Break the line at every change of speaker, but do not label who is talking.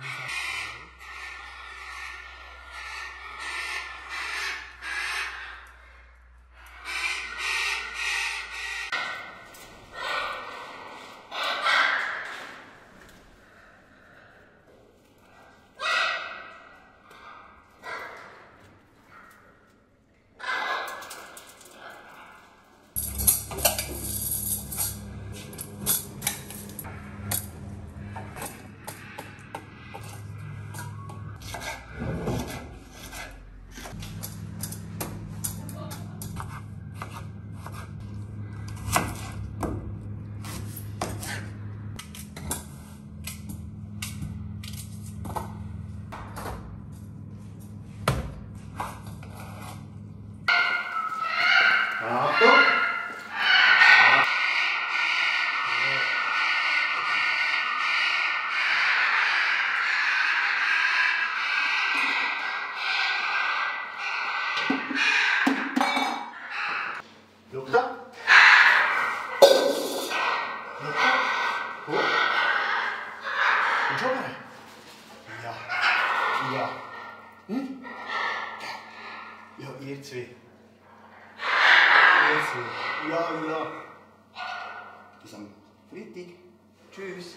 Please. Uh, Ja. Ja. Hm? Ja, ihr zwei. Ihr zwei. Ja, ja. Bis am Freitag. Tschüss.